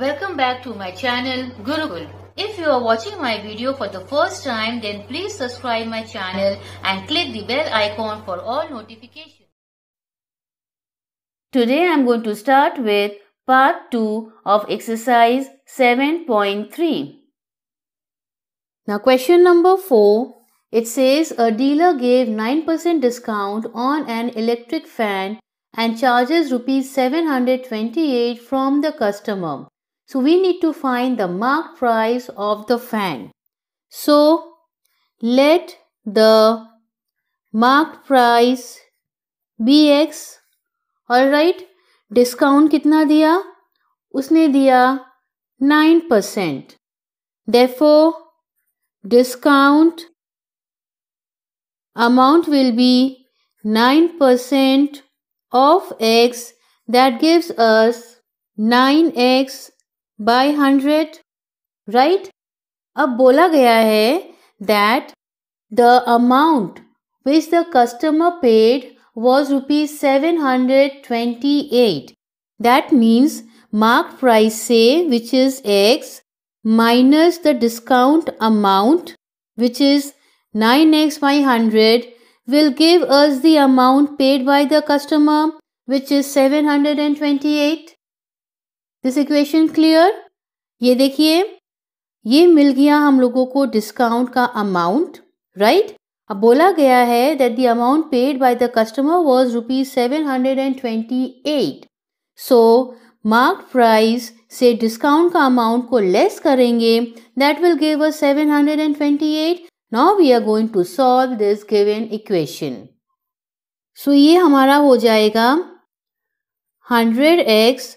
Welcome back to my channel Gurugul. If you are watching my video for the first time then please subscribe my channel and click the bell icon for all notifications. Today I am going to start with part 2 of exercise 7.3. Now question number 4. It says a dealer gave 9% discount on an electric fan and charges rupees 728 from the customer. So we need to find the mark price of the fan. So let the mark price be x. Alright. Discount kitna diya? Usne diya 9%. Therefore, discount amount will be 9% of x. That gives us 9x by 100 right अब bola gaya hai that the amount which the customer paid was rupees 728 that means marked price say which is x minus the discount amount which is 9x by 100 will give us the amount paid by the customer which is 728 this equation clear ये देखिए ये मिल गया हम लोगों को discount का amount right right? अब बोला गया है that the amount paid by the customer was rupees seven hundred and twenty eight so mark price से डिस्काउंट का अमाउंट को लेस करेंगे that will give us seven hundred and twenty eight now we are going to solve this given equation so ये हमारा हो जाएगा hundred x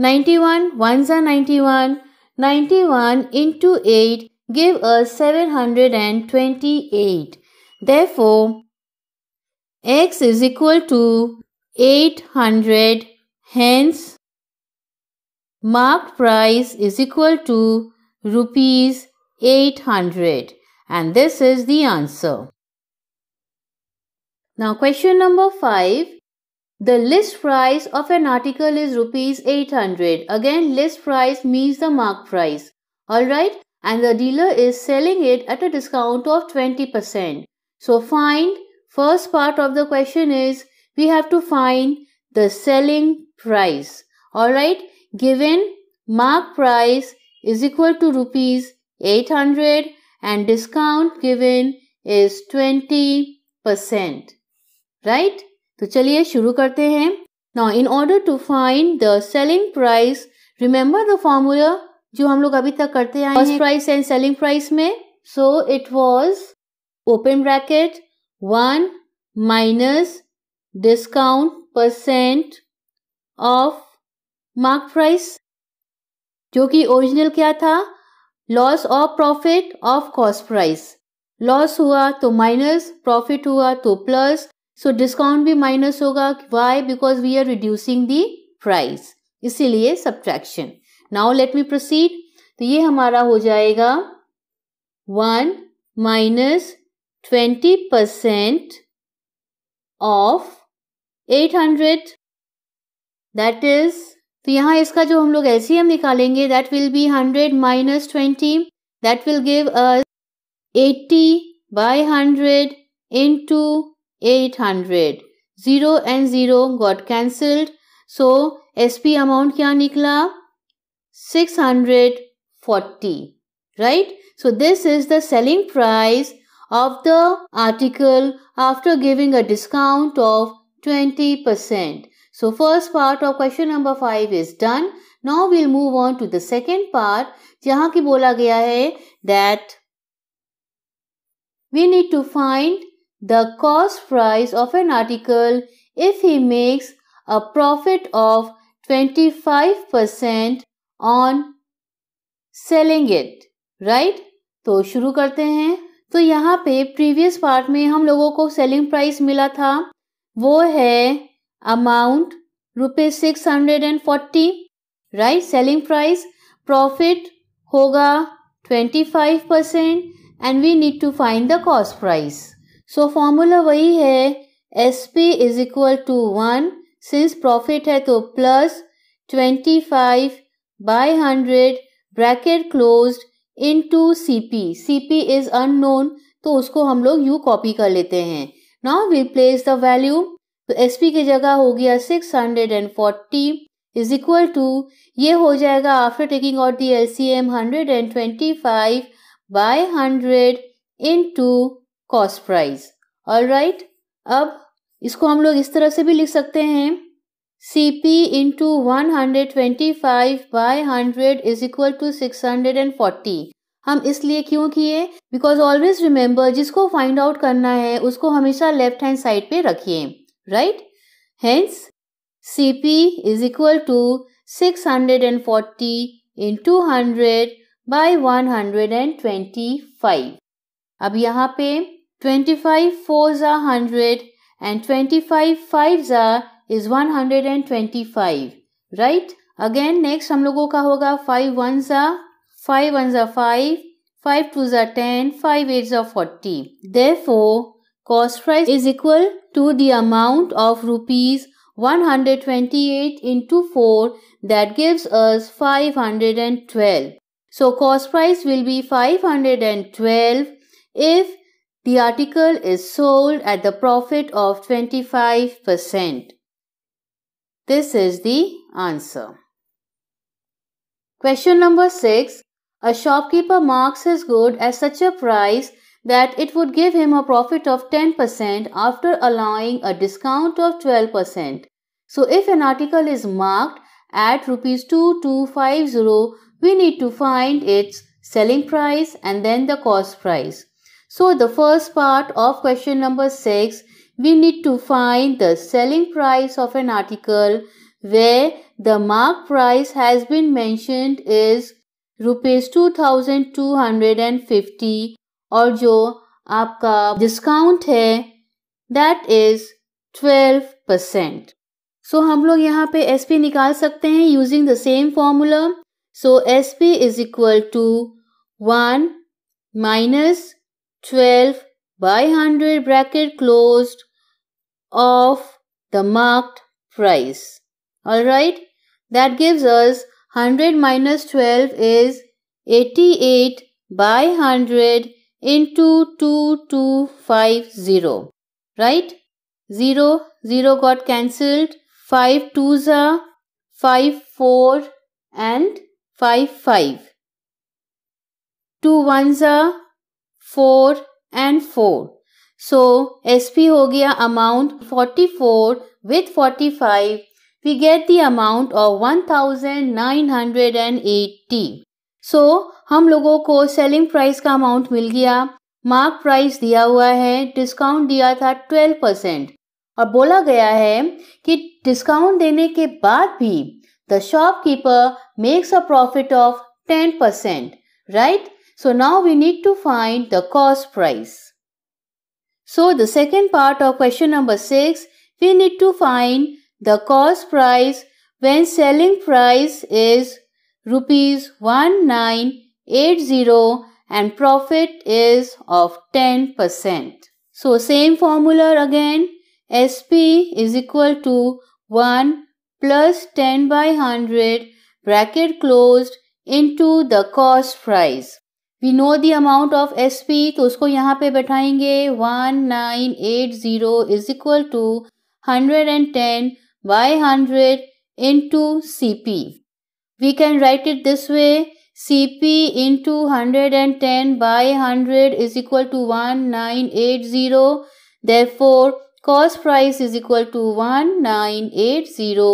91 ones are 91. 91 into 8 give us 728. Therefore, x is equal to 800. Hence, marked price is equal to rupees 800. And this is the answer. Now question number 5. The list price of an article is rupees 800. Again, list price means the mark price. Alright? And the dealer is selling it at a discount of 20%. So find, first part of the question is, we have to find the selling price. Alright? Given mark price is equal to rupees 800 and discount given is 20%. Right? तो चलिए शुरू करते हैं now in order to find the selling price remember the formula जो हम लोग अभी तक करते आए हैं प्राइस एंड सेलिंग प्राइस में so it was open bracket one minus discount percent of mark price जो कि ओरिजिनल क्या था loss of profit of cost price loss हुआ तो माइनस प्रॉफिट हुआ तो प्लस सो डिस्काउंट भी माइनस होगा why because we are reducing the price इसीलिए subtraction now let me proceed तो ये हमारा हो जाएगा one minus twenty percent of eight hundred that is तो यहां इसका जो हम लोग हम निकालेंगे that will be hundred minus twenty that will give us eighty by hundred into 800 0 and 0 got cancelled so SP amount kya nikla 640 right so this is the selling price of the article after giving a discount of 20%. So first part of question number 5 is done. Now we'll move on to the second part जहाँ की बोला गया है that we need to find the cost price of an article if he makes a profit of 25% on selling it, right? तो शुरू करते हैं तो यहाँ पे प्रीवियस पार्ट में हम लोगों को सेलिंग प्राइस मिला था वो है amount rupees six hundred and forty right selling price profit होगा twenty five percent and we need to find the cost price so formula वही है S P is equal to one since profit है तो plus twenty five by hundred bracket close into C P C P is unknown तो उसको हम लोग you copy कर लेते हैं now we place the value तो एस पी की जगह हो गया six hundred and forty is equal to ये हो जाएगा after taking out the L C M hundred and twenty five by hundred into cost price all right अब इसको हम लोग इस तरह से भी लिख सकते हैं C P into one hundred twenty five by hundred is equal to six hundred and forty हम इसलिए क्यों किए बिकॉज ऑलवेज रिमेंबर जिसको फाइंड आउट करना है उसको हमेशा लेफ्ट हैंड साइड पे रखिए right hence C P is equal to six hundred and forty into hundred by one hundred and twenty five अब यहाँ पे 25 fours are 100 and 25 fives are is 125 right again next hum logo ka hoga 5 ones are 5 ones are 5 5 twos are 10 5 eights are 40 therefore cost price is equal to the amount of rupees 128 into 4 that gives us 512 so cost price will be 512 if the article is sold at the profit of 25%. This is the answer. Question number 6. A shopkeeper marks his good at such a price that it would give him a profit of 10% after allowing a discount of 12%. So if an article is marked at rupees 2250, we need to find its selling price and then the cost price. So the first part of question number 6, we need to find the selling price of an article where the mark price has been mentioned is rupees 2250 or jo aapka discount hai that is 12%. So hum log yahan pe SP nikal sakte hain using the same formula. So SP is equal to 1 minus 12 by 100 bracket closed of the marked price. Alright, that gives us 100 minus 12 is 88 by 100 into 2250. Right? 0, 0 got cancelled. 5 twos are 5, 4 and 5, 5. 2 ones are four and four so S P हो गया amount forty four with forty five one thousand nine hundred and eighty so हम लोगों को selling price का amount मिल गया mark price दिया हुआ है डिस्काउंट दिया था ट्वेल्व परसेंट और बोला गया है कि डिस्काउंट देने के बाद भी the shopkeeper makes a profit of ten percent right So now we need to find the cost price. So the second part of question number 6, we need to find the cost price when selling price is rupees 1980 and profit is of 10%. So same formula again, SP is equal to 1 plus 10 by 100 bracket closed into the cost price. We know the amount of S P तो उसको यहाँ पे बैठाएंगे one nine eight zero is equal to hundred and ten by hundred into C P we can write it this way C P into hundred and ten by hundred is equal to one nine eight zero therefore cost price is equal to 1980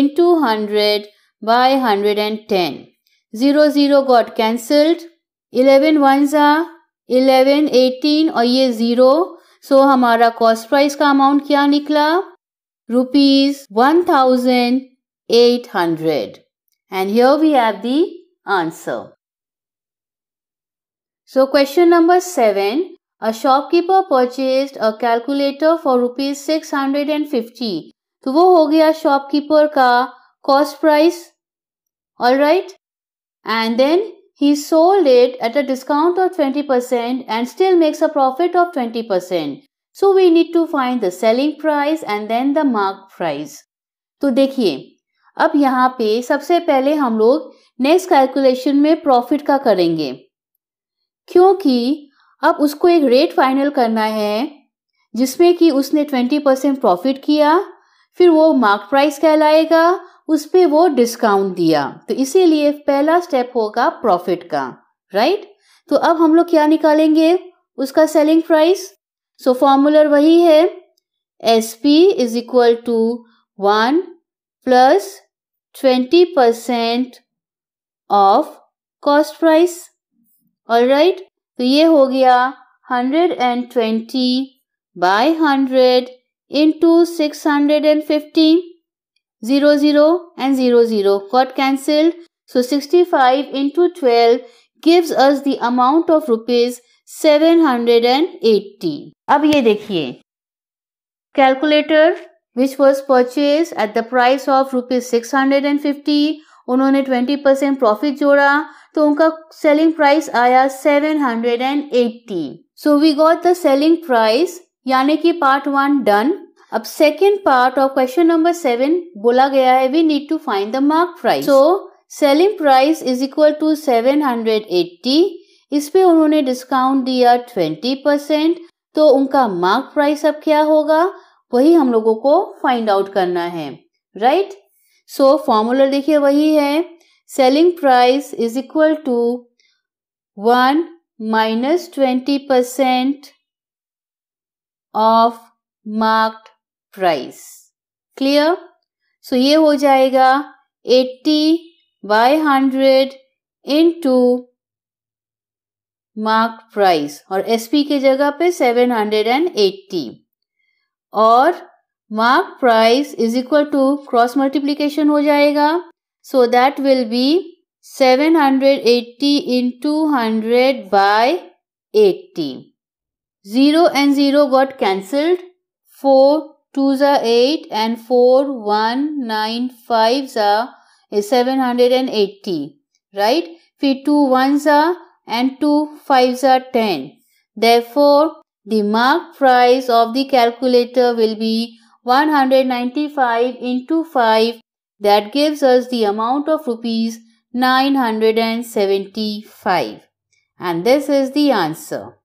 into 100 by 110 zero zero got cancelled eleven one सा eleven eighteen और ये zero so so, हमारा cost price का amount क्या निकला rupees one thousand eight hundred and here we have the answer so question number seven a shopkeeper purchase a calculator for rupees six hundred and fifty तो वो हो गया shopkeeper का cost price all right and then He sold it at a discount of 20% and still makes a profit of 20%. So we need to find the selling price and then the mark price. तो देखिए अब यहाँ पे सबसे पहले हम लोग next calculation में प्रॉफिट का करेंगे क्योंकि अब उसको एक रेट फाइनल करना है जिसमें कि उसने 20% प्रॉफिट किया फिर वो मार्क प्राइस कहलाएगा उस पर वो डिस्काउंट दिया तो इसीलिए पहला स्टेप होगा प्रॉफिट का राइट तो अब हम लोग क्या निकालेंगे उसका सेलिंग प्राइस सो फॉर्मूलर वही है S P is equal to one plus twenty percent of cost price all right तो ये हो गया hundred and twenty by hundred into six hundred and fifty 0, 0 and 0, 0 got cancelled. So 65 into 12 gives us the amount of rupees 780. अब ये देखिए calculator which was purchased at the price of rupees 650 उन्होंने 20 percent profit जोड़ा तो उनका selling price आया 780. So we got the selling price यानी कि पार्ट वन डन अब second part of question number seven बोला गया है we need to find the mark price so selling price is equal to seven hundred eighty इस पे उन्होंने discount दिया ट्वेंटी परसेंट तो उनका मार्क प्राइस अब क्या होगा वही हम लोगों को फाइंड आउट करना है राइट सो फॉर्मूला देखिए वही है selling price is equal to one minus twenty percent of marked price clear so ये हो जाएगा 80 by into mark price और एस पी के जगह पे एट्टी और mark price is equal to cross multiplication हो जाएगा so that will be seven hundred eighty into hundred by eighty zero and zero got cancelled four 2s are 8 and 4, 1, 9, 5s are 780. Right? We 2 1s are and 2 5s are 10. Therefore, the marked price of the calculator will be 195 into 5 that gives us the amount of rupees 975 and this is the answer.